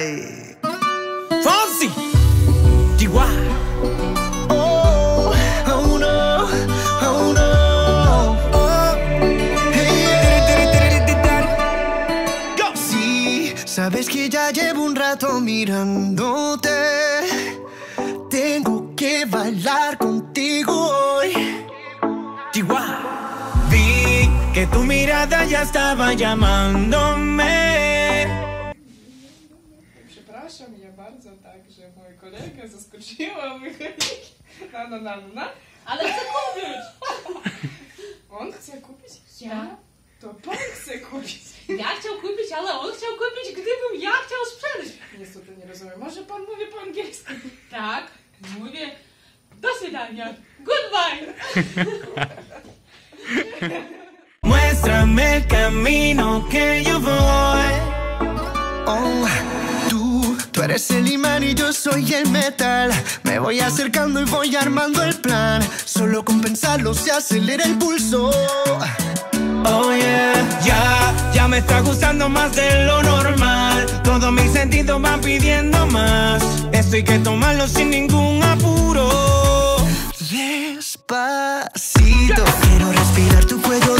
Hey. Go. Sí, sabes que ya llevo un rato mirándote. Tengo que bailar contigo hoy. Chihuahua. Vi que tu mirada ya estaba llamándome. Jaka zaskoczyła mechaniki. Na, na, na, na. Ale chcę kupić. On chce kupić? Ja? To pan chce kupić. Ja chciał kupić, ale on chciał kupić, gdybym ja chciał sprzedać. Niestety nie rozumiem. Może pan mówi po angielsku? Tak, mówię. Do widzenia. Goodbye. Muéstrame el camino que yo voy. Oh. Tú, eres el imán y yo soy el metal. Me voy acercando y voy armando el plan. Solo con pensarlo se acelera el pulso. Oh yeah, ya, ya me está gustando más de lo normal. Todos mis sentidos van pidiendo más. Esto hay que tomarlo sin ningún apuro. Despacito, quiero respirar tu cuello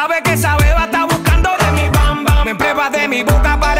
Sabe que esa beba está buscando de mi bam bam. Me pruebas de mi boca para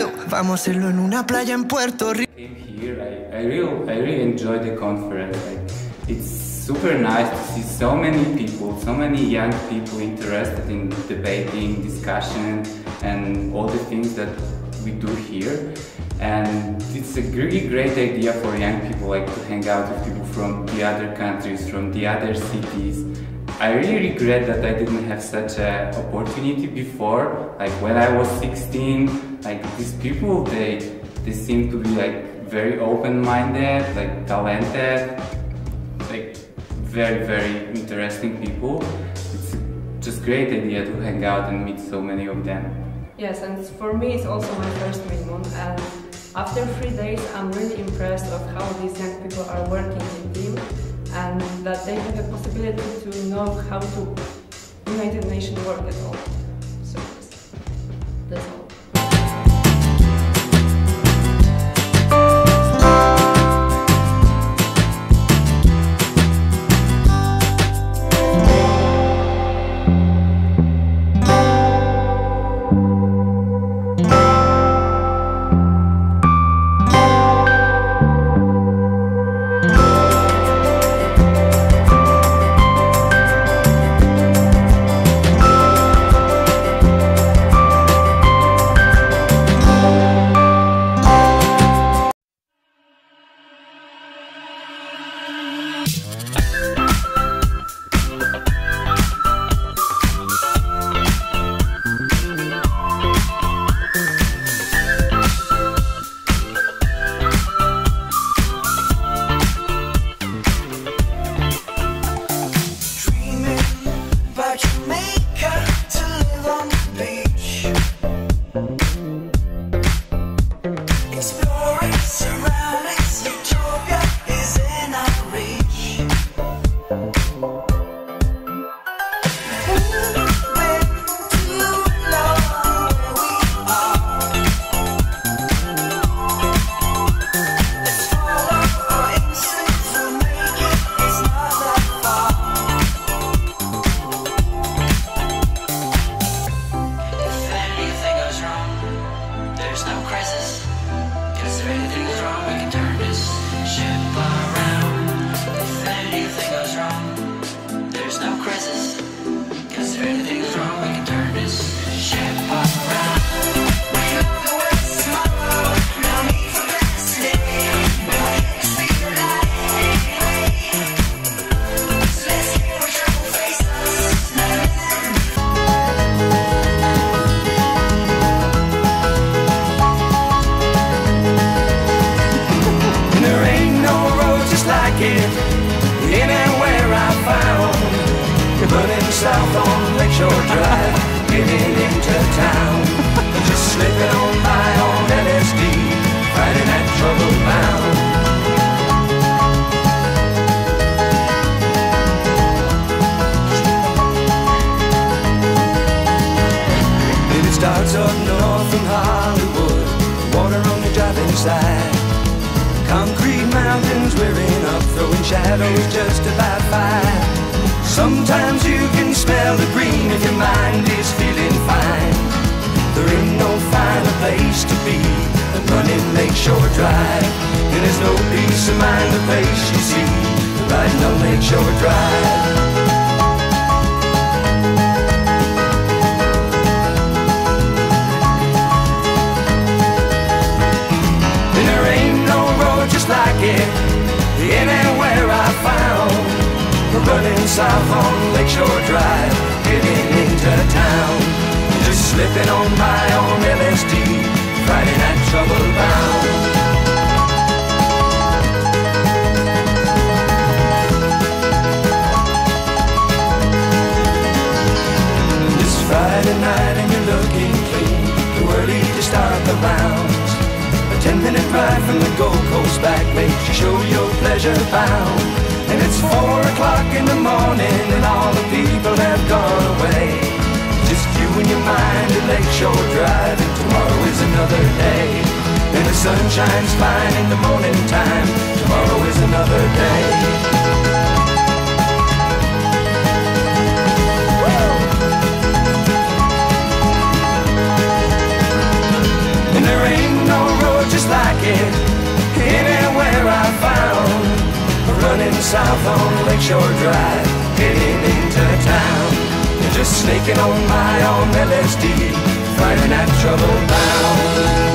Despacito, vamos a hacerlo en una playa en Puerto Rico. came here, I, I really I really enjoyed the conference. Like, it's super nice to see so many people, so many young people interested in debating, discussion, and all the things that we do here. And it's a really great idea for young people, like to hang out with people from the other countries, from the other cities. I really regret that I didn't have such an opportunity before. Like when I was 16, like these people, they they seem to be like very open-minded, like talented, like very very interesting people. It's just great idea to hang out and meet so many of them. Yes, and for me it's also my first Midmon and after three days I'm really impressed of how these young people are working in team and that they have a possibility to know how to United Nations work at all. Lakeshore Drive, into town. Just slipping Sometimes you can smell the green if your mind is feeling fine. There ain't no finer place to be than running Lakeshore Drive. And there's no peace of mind the place you see riding on Lakeshore Drive. Running south on Lakeshore Drive, getting into town. Just slipping on by on LSD, fighting that trouble bound. This Friday night and you're looking clean, too early to start the rounds. A ten minute ride from the Gold Coast back makes you show your pleasure bound. And it's four o'clock in the morning and all the people have gone away. Just you and your mind at Lakeshore Drive and tomorrow is another day. And the sun shines fine in the morning time, tomorrow is another day. There ain't no road just like it anywhere I found. Running south on Lakeshore Drive, heading into town. Just snaking on my own LSD, fighting that trouble bound.